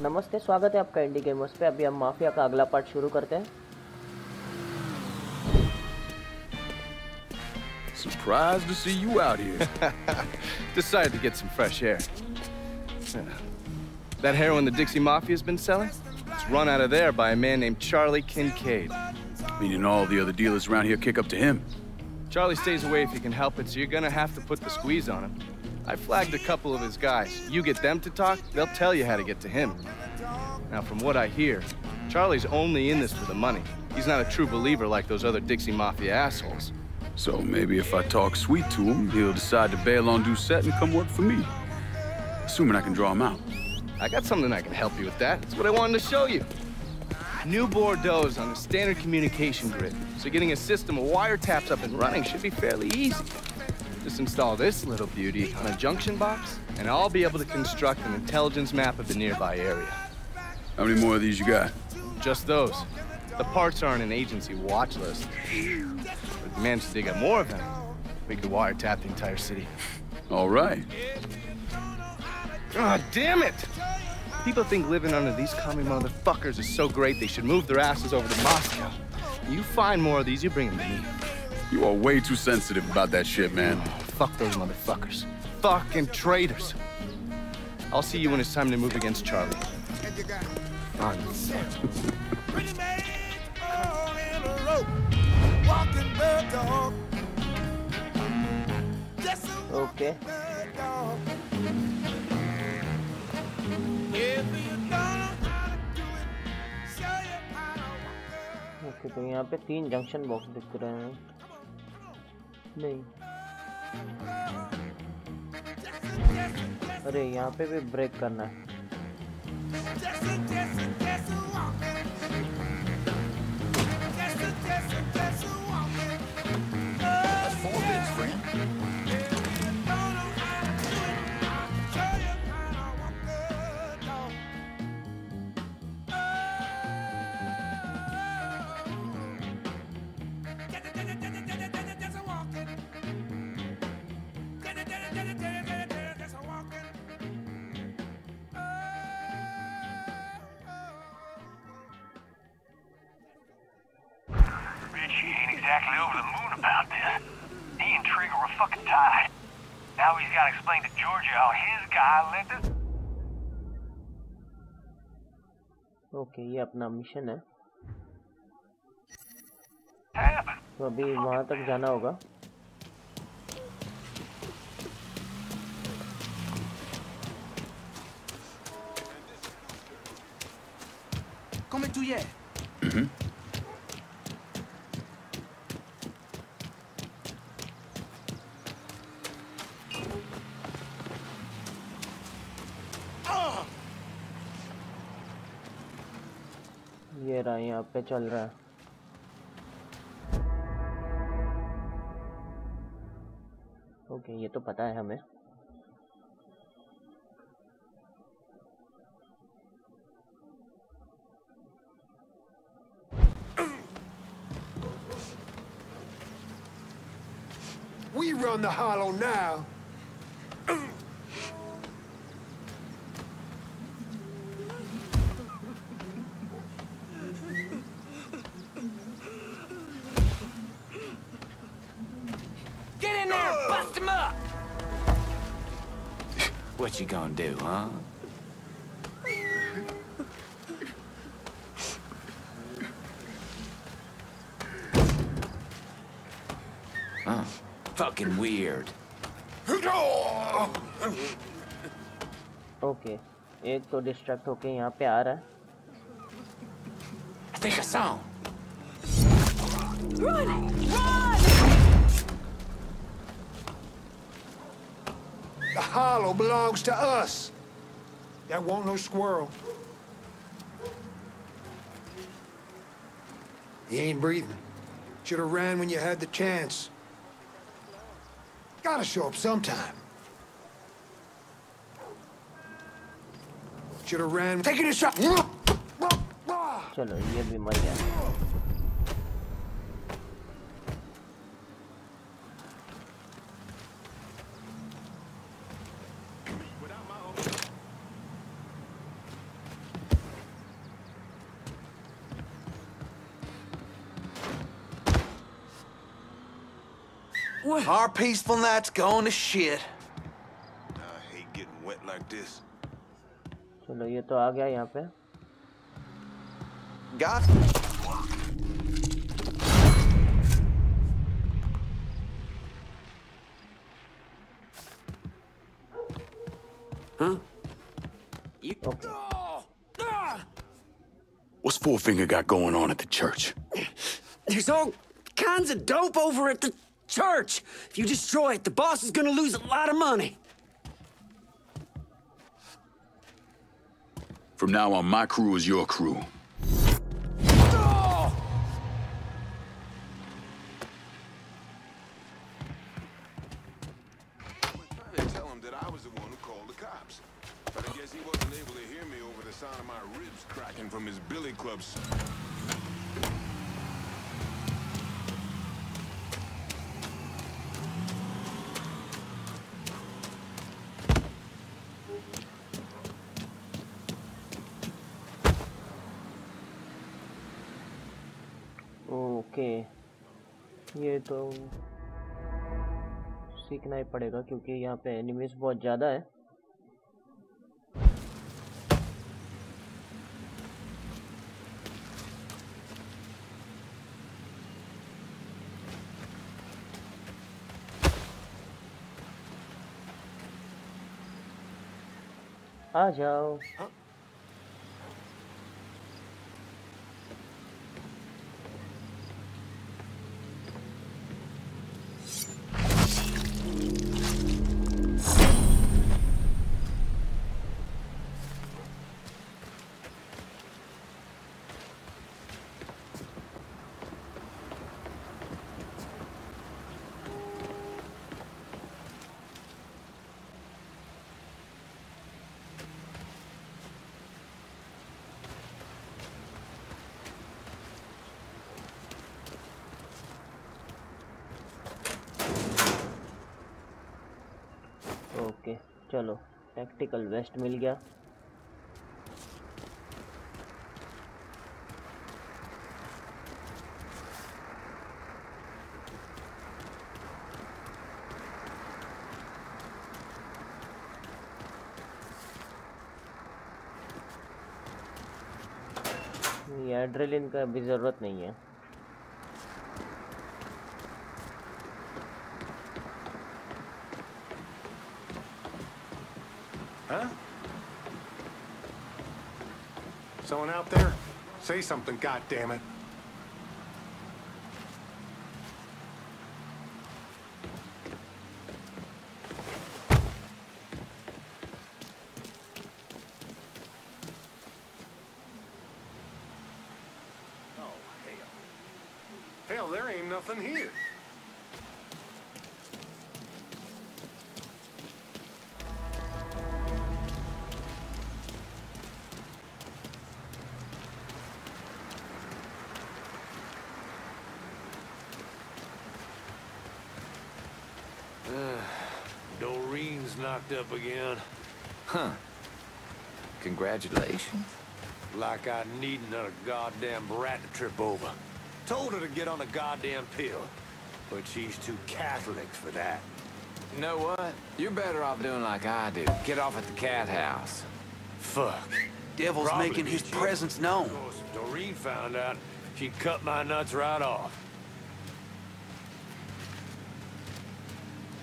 नमस्ते स्वागत है आपका इंडी गेमर्स पे अभी हम माफिया का अगला पार्ट शुरू करते हैं Surprised to see you out here. Decided to get some fresh air. That heroin the Dixie Mafia's been selling? It's run out of there by a man named Charlie Kincaid. Meaning all the other dealers around here kick up to him. Charlie stays away if he can help it, so you're gonna have to put the squeeze on him. I flagged a couple of his guys. You get them to talk, they'll tell you how to get to him. Now, from what I hear, Charlie's only in this for the money. He's not a true believer like those other Dixie Mafia assholes. So maybe if I talk sweet to him, he'll decide to bail on Doucette and come work for me. Assuming I can draw him out. I got something I can help you with that. That's what I wanted to show you. New Bordeaux's on the standard communication grid, so getting a system of wiretaps up and running should be fairly easy. Just install this little beauty on a junction box, and I'll be able to construct an intelligence map of the nearby area. How many more of these you got? Just those. The parts are on an agency watch list. If we manage to dig up more of them, we could wiretap the entire city. All right. God damn it! People think living under these commie motherfuckers is so great they should move their asses over to Moscow. You find more of these, you bring them to me. You are way too sensitive about that shit, man. Oh, fuck those motherfuckers. Fucking traitors. I'll see you when it's time to move against Charlie. Okay okay तो यहाँ पे तीन junction box दिख रहे हैं नहीं। अरे यहाँ पे भी ब्रेक करना है। ओके ये अपना मिशन है तो अभी वहाँ तक जाना होगा Come to è? पे चल रहा है ओके ये तो पता है हमें We run the hollow now. What you gonna do, huh? Huh. Fucking weird. Okay एक तो डिस्ट्रैक्ट होके यहाँ पे आ रहा है I think I saw him. The hollow belongs to us. That won't no squirrel. He ain't breathing. Should have ran when you had the chance. Gotta show up sometime. Should have ran. Taking a shot. चलो ये भी मर गया Our peaceful night's going to shit. I hate getting wet like this. चलो ये तो आ गया यहाँ पे Got okay What's Four Finger got going on at the church? There's all kinds of dope over at the church. If you destroy it, the boss is gonna lose a lot of money. From now on, my crew is your crew. तो सीखना ही पड़ेगा क्योंकि यहाँ पे enemies बहुत ज़्यादा है। आ जाओ। टैक्टिकल वेस्ट मिल गया। ये एड्रेलिन का भी ज़रूरत नहीं है। Something, goddammit. Doreen's knocked up again. Huh. Congratulations. Like I need another goddamn brat to trip over. Told her to get on a goddamn pill. But she's too Catholic for that. You know what? You're better off doing like I do. Get off at the cat house. Fuck. Devil's Probably making his cheap. presence known. Of course, Doreen found out, she'd cut my nuts right off.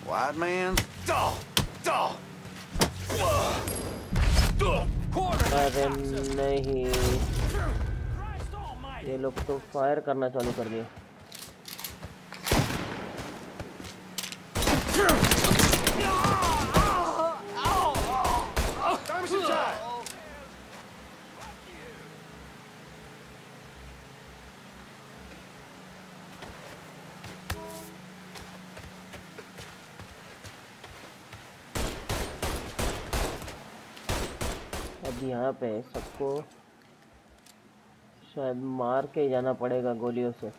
White man? Duh! अरे नहीं। ये लोग तो fire करना चालू कर दिए। शायद यहाँ पे सबको शायद मार के जाना पड़ेगा गोलियों से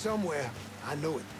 somewhere, I know it.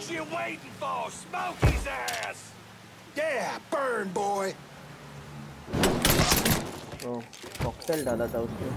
What you waiting for? Smoke his ass! Yeah, burn, boy. तो कॉकटेल डाला था उसने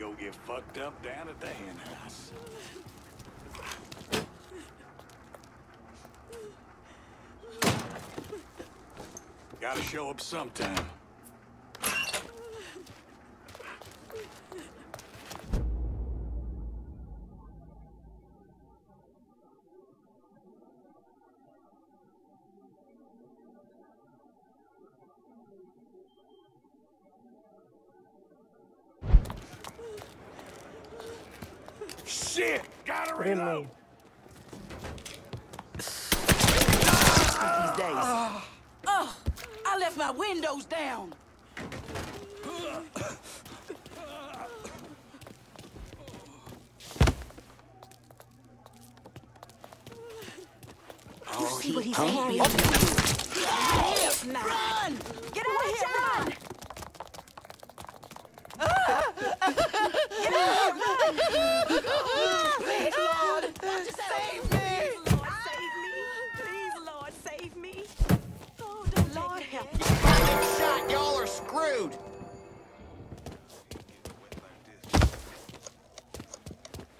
Go get fucked up down at the hen house. Gotta show up sometime. Oh, see what he's he carrying? Yes. Run! Get out of here! Run! Get out of here! Run! Please, Lord! Save me! Lord, save me! Please, Lord, save me! Oh, don't Lord, help me! shot, y'all are screwed.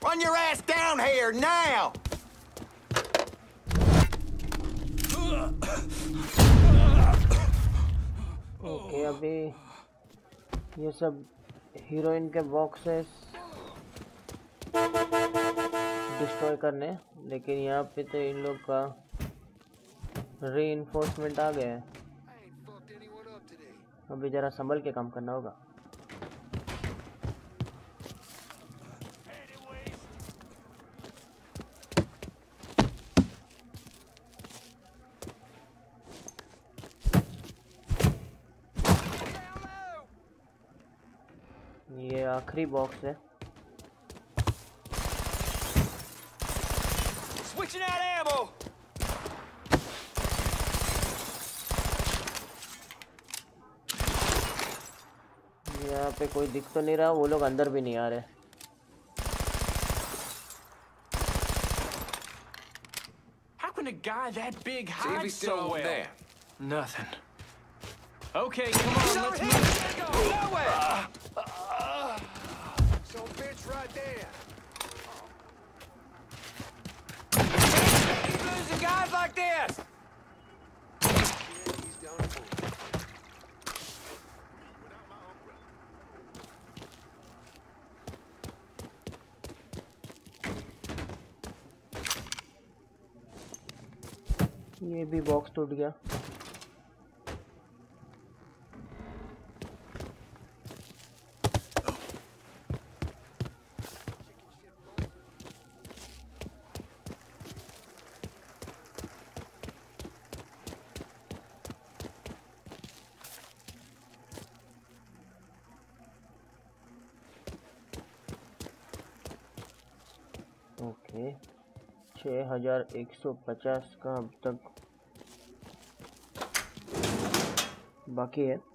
Run your ass down here now. Okay अभी ये सब heroine के boxes destroy करने, लेकिन यहाँ पे तो इन लोग का री आ गया है। अभी जरा संभल के काम करना होगा ये आखिरी बॉक्स है Switching out ammo! यहाँ पे कोई दिख तो नहीं रहा वो लोग अंदर भी नहीं आ रहे How can a guy that big hide so well? there. Nothing. Okay, come on, let's move. Go nowhere. So guys like this. ये भी बॉक्स टूट गया 2150 का अब तक बाकी है।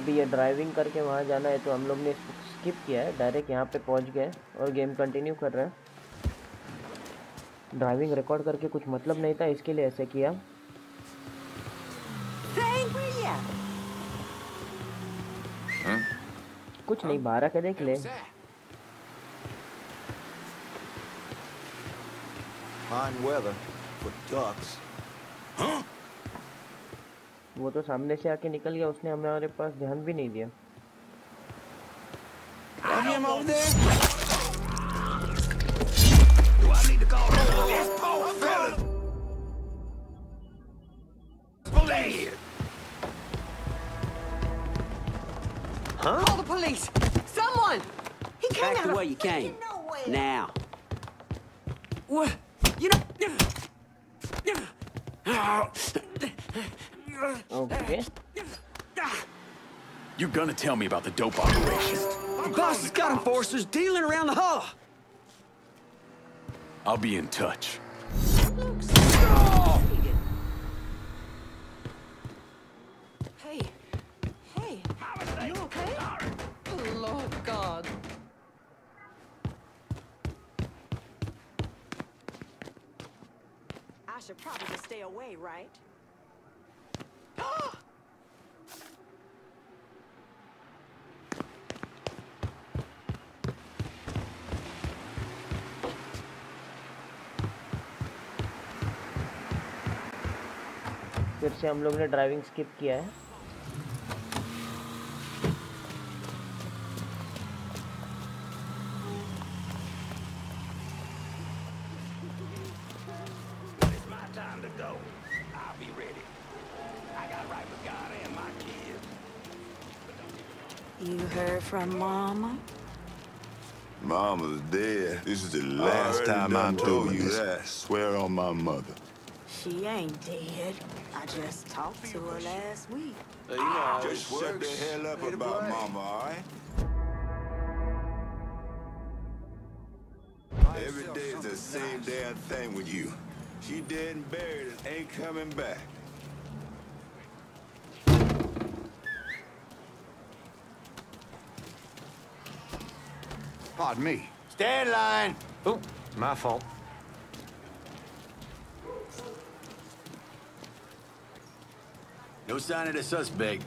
अभी ये ड्राइविंग करके वहाँ जाना है तो हम लोग ने स्किप किया है डायरेक्ट यहाँ पे पहुँच गए और गेम कंटिन्यू कर रहे हैं ड्राइविंग रिकॉर्ड करके कुछ मतलब नहीं था, इसके लिए ऐसे किया? कुछ नहीं बाहर आके देख ले Fine weather for ducks. वो तो सामने से आके निकल गया उसने हमारे पास ध्यान भी नहीं दिया to call the police! Someone! He came Back out the of way you came. nowhere. Now. What? You know. Okay. You're gonna tell me about the dope operation. The boss has got enforcers dealing around the hall. I'll be in touch. Hey, hey, you okay? Oh, Lord God. I should probably just stay away, right? फिर से हम लोग ने driving skip किया है। From Mama? Mama's dead. This is the last time I'm told you that. Swear on my mother. She ain't dead. I just talked to her last week. you know how Just shut the hell up about Mama, all right? Every day is the same damn thing with you. She dead and buried and ain't coming back. Pardon me. Stand line. Oh, my fault. No sign of the suspect.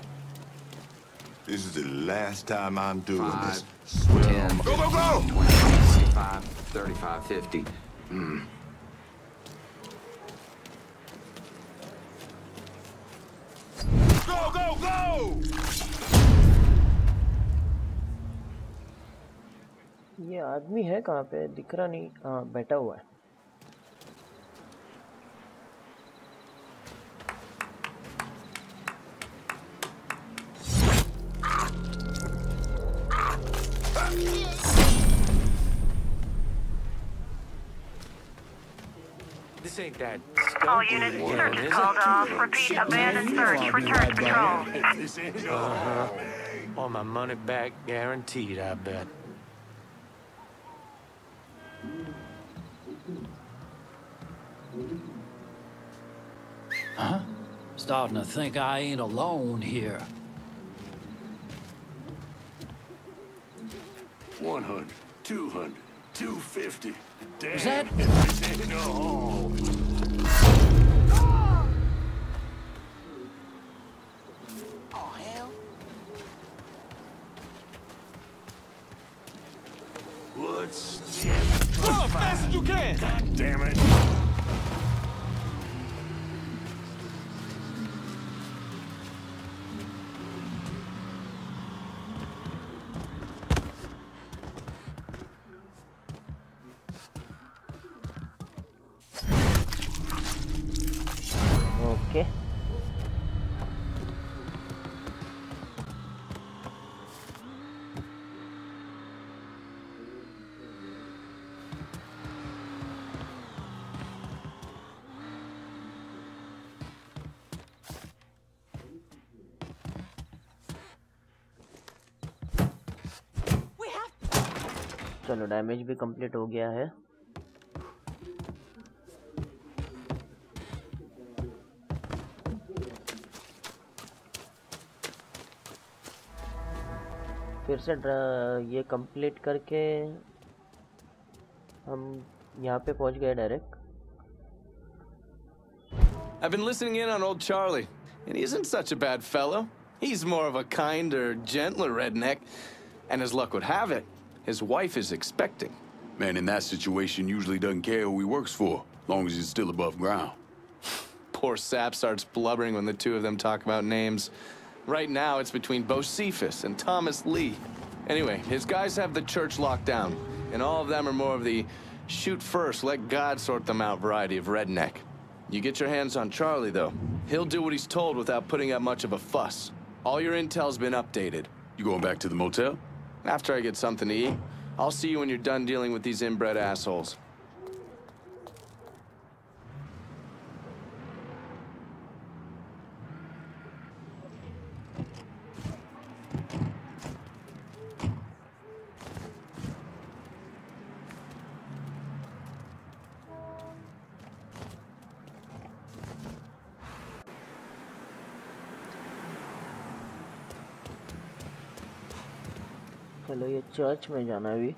This is the last time I'm doing Five, this. Swear 10, on my... Go, go, go! 20, 25, 35, 50. Hmm. आदमी है कहाँ पे दिख रहा नहीं हाँ बैठा हुआ है This ain't that All skunk units, one, search is is it? called off. Repeat, abandoned search. Return to patrol. This ain't no Uh-huh. On my money back guaranteed, I bet. Starting to think I ain't alone here. 100, 200, 250. Damn, Is that- okay. चलो damage भी complete हो गया है। फिर से draw- ये complete करके हम यहाँ पे पहुँच गए direct I've been listening in on old Charlie, and he isn't such a bad fellow. He's more of a kinder, gentler redneck. And as luck would have it, his wife is expecting. Man in that situation usually doesn't care who he works for, long as he's still above ground. Poor Sap starts blubbering when the two of them talk about names. Right now, it's between Bocephus and Thomas Lee. Anyway, his guys have the church locked down, and all of them are more of the shoot first, let God sort them out variety of redneck. You get your hands on Charlie, though. He'll do what he's told without putting up much of a fuss. All your intel's been updated. You going back to the motel? After I get something to eat, I'll see you when you're done dealing with these inbred assholes. चलो ये church में जाना है अभी।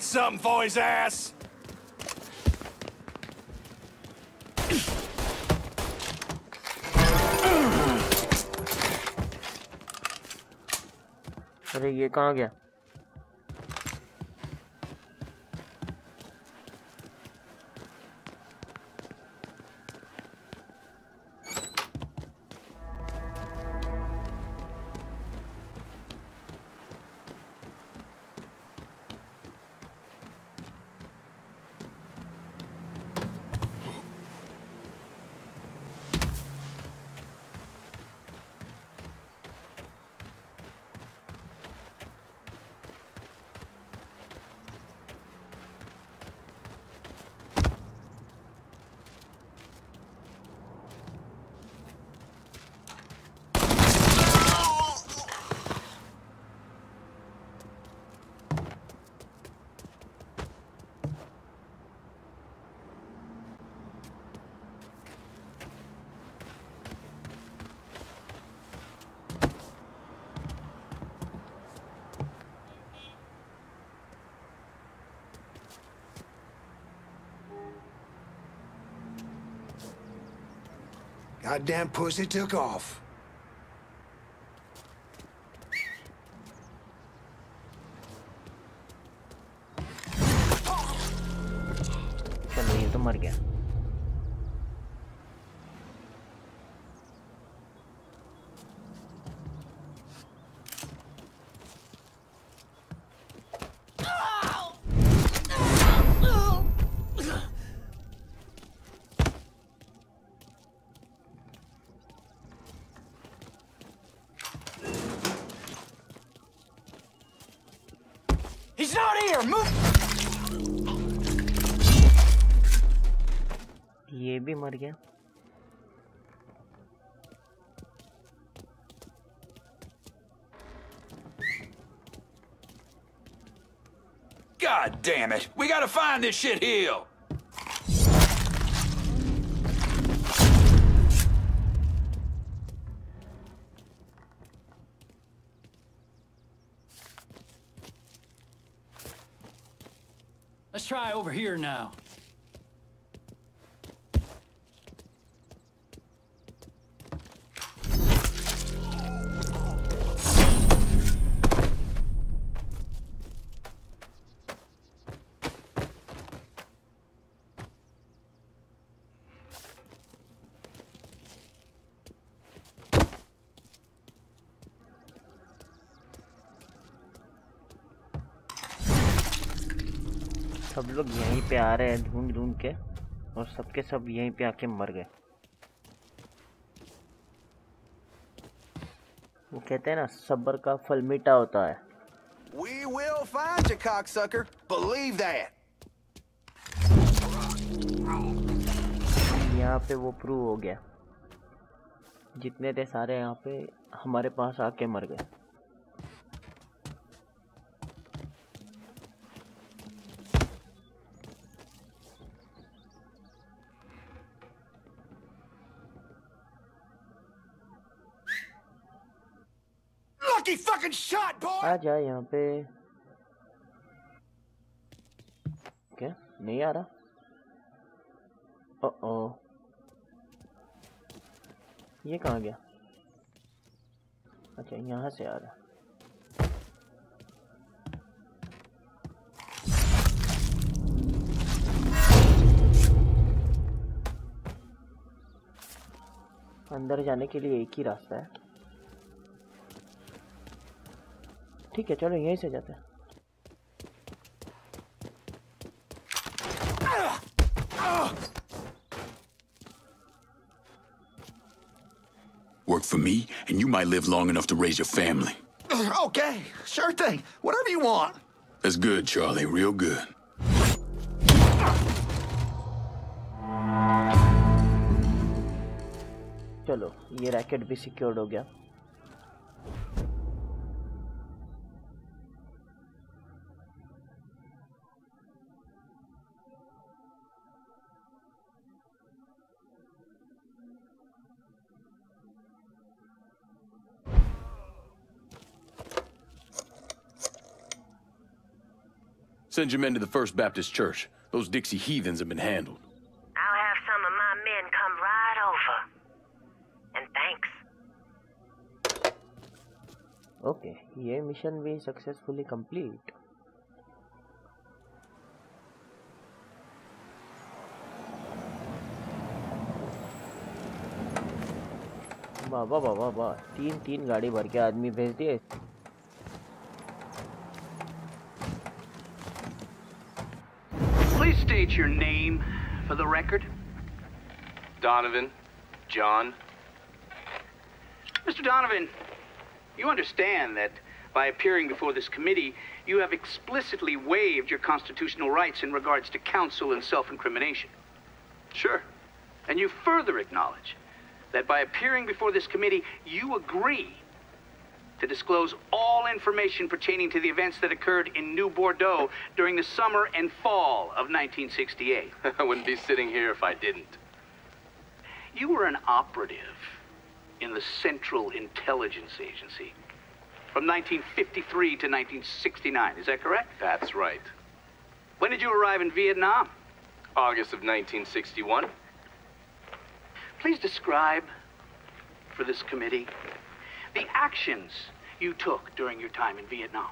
got something for his ass! अरे ये कहाँ गया Goddamn pussy took off. ये भी मर गया God damn it! We gotta find this shit hill! Let's try over here now. सब लोग यहीं पे आ रहे हैं ढूंढ ढूंढ के और सबके सब यहीं पे आके मर गए वो कहते हैं ना सब्र का फल मीठा होता है We will find you, cocksucker. Believe that. यहाँ पे वो प्रूव हो गया जितने थे सारे यहाँ पे हमारे पास आके मर गए fucking shot, boy! आ जा यहाँ पे। क्या? नहीं आ रहा? ओ ओ ये कहाँ गया? अच्छा यहाँ से आ रहा। अंदर जाने के लिए एक ही रास्ता है। ठीक है चलो यहीं से जाते हैं Work for me, and you might live long enough to raise your family. Okay, sure thing. Whatever you want. That's good, Charlie. Real good. चलो ये रैकेट भी सिक्योर्ड हो गया Send your men to the First Baptist Church. Those Dixie heathens have been handled. I'll have some of my men come right over. And thanks. Okay ये mission भी successfully complete वाह वाह वाह वाह वाह तीन तीन गाड़ी भर के आदमी भेज दिए state your name for the record. Donovan, John. Mr. Donovan, you understand that by appearing before this committee, you have explicitly waived your constitutional rights in regards to counsel and self incrimination. Sure. And you further acknowledge that by appearing before this committee, you agree to disclose all information pertaining to the events that occurred in New Bordeaux during the summer and fall of 1968. I wouldn't be sitting here if I didn't. You were an operative in the Central Intelligence Agency from 1953 to 1969. Is that correct? That's right. When did you arrive in Vietnam? August of 1961. Please describe for this committee the actions you took during your time in Vietnam.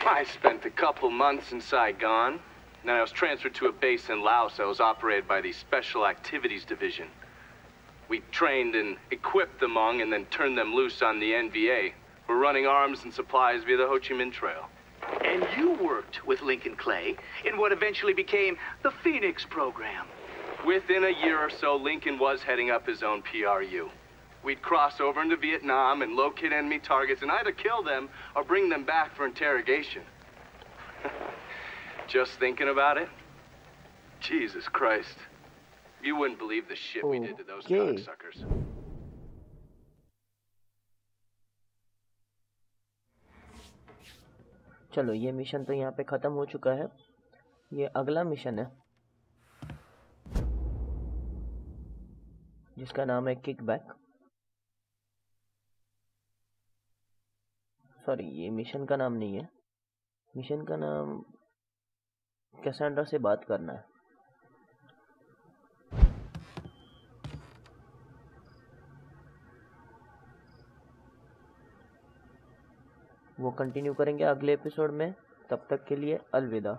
I spent a couple months in Saigon. Then I was transferred to a base in Laos that was operated by the Special Activities Division. We trained and equipped the Hmong and then turned them loose on the NVA. We're running arms and supplies via the Ho Chi Minh Trail. And you worked with Lincoln Clay in what eventually became the Phoenix program. Within a year or so, Lincoln was heading up his own PRU. We'd cross over into Vietnam and locate enemy targets and either kill them or bring them back for interrogation. Just thinking about it? Jesus Christ. You wouldn't believe the shit we did to those Okay. cocksuckers. चलो ये mission तो यहाँ पे ख़त्म हो चुका है ये अगला मिशन है जिसका नाम है किक सॉरी ये मिशन का नाम नहीं है। मिशन का नाम कैसेंड्रा से बात करना है। वो कंटिन्यू करेंगे अगले एपिसोड में। तब तक के लिए अलविदा।